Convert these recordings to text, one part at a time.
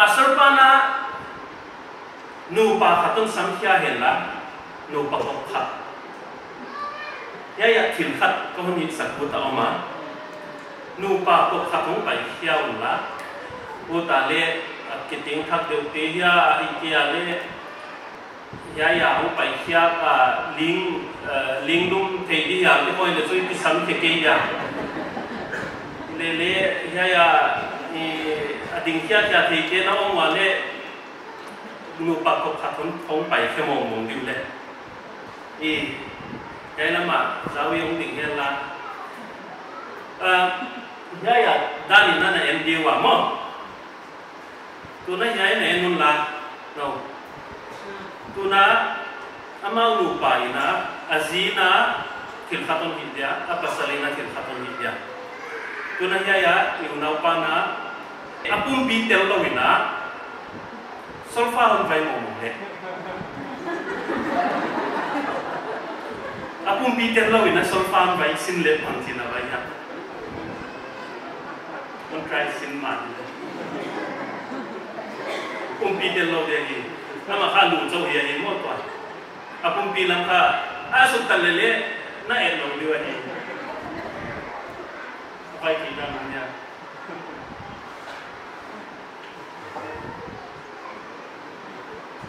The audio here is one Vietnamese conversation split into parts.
pasarpana nupa khatun samkhya hela nupa kokha ya ya thil khat ko ni sakputa oma nupa kokha thong pai khya ula uta le kiting thak deu te ya ikia le ya ya u pai khya ka ling ling dum te di ya le koi le sui pi sam ke ke ya le le ya ya ni ดิ่งเที่ยวเที่ยวทีเจน้องวันเล่นูปักกบขัดทนทงไปแค่มองมองดิวเลยอีใจละหมาดราวีองดิ่งเฮละเอ่อได้อะด้านนี้นั่นเอ็มดีว่ามั้งตัวนั้นใหญ่ไหนนุ่นละเนาะตัวนั้นอามาลูปายนะอาจีนะขิดขัดทนหินเดียาอัปสลีนะขิดขัดทนหินเดียาตัวนั้นใหญ่อะอยู่นาวปานะ apum bi tel lo wina solfa hon vai mo mo le apum bi tel lo wina solfa hon vai sin le pon tin na vai ha on try sin ma apum bi tel lo de ni nama kha lu zo ye ni mo to apum bi lam kha asut talele na elo liwa ni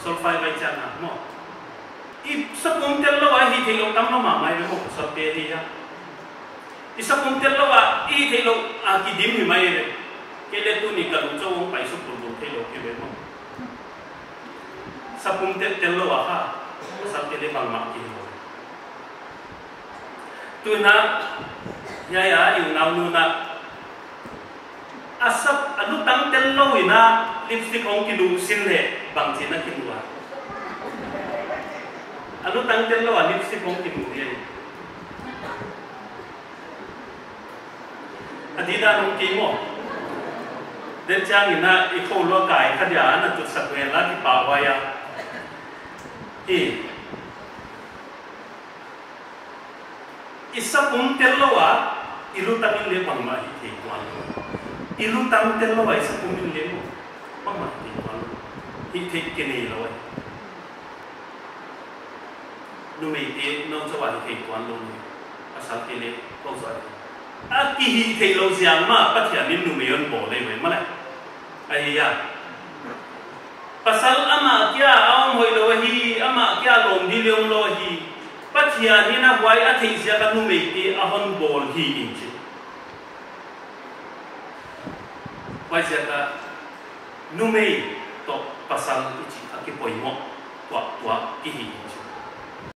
vai solfai vai cha na mo i sa kung telo lo hi thelo tam lo ma mai mo sa pe hi ya i sa kung telo wa i thelo a ki dim hi mai re ke le tu ni ka lu chong pai su pu lu thelo ke be mo sa kung tel tel lo ha. Sa ke le bang ma ki mo tu na ya ya yu na nu na asap alu tang telo ina lipstick ong ki du sin le bang cina kedua. Aduh tangkil lo alif si bang kemudian. Adi dah rong kimo. Dan cang ina ikhul lo kai kerja anak tu sekolah di Papua I. isa pun lo ilu tangin le bang mahi kekuan. Ilu tang lo isa pun umtil le mahi. Ma ki kwan hi thik ke ni lo wa nu me ti no so wa ki kwan lo ni asal ke le ko so a ki hi thei lo siang ma pa thia nin nu me yon bo le we ma la ai ya pasal ama kya aong hoi lo hi ama kya lom di leong lo hi pa thia ni na wai a thei sia ka nu me ti a hon bol hi in chi wai sia ka nu とパサウチアキポイモワワイヒ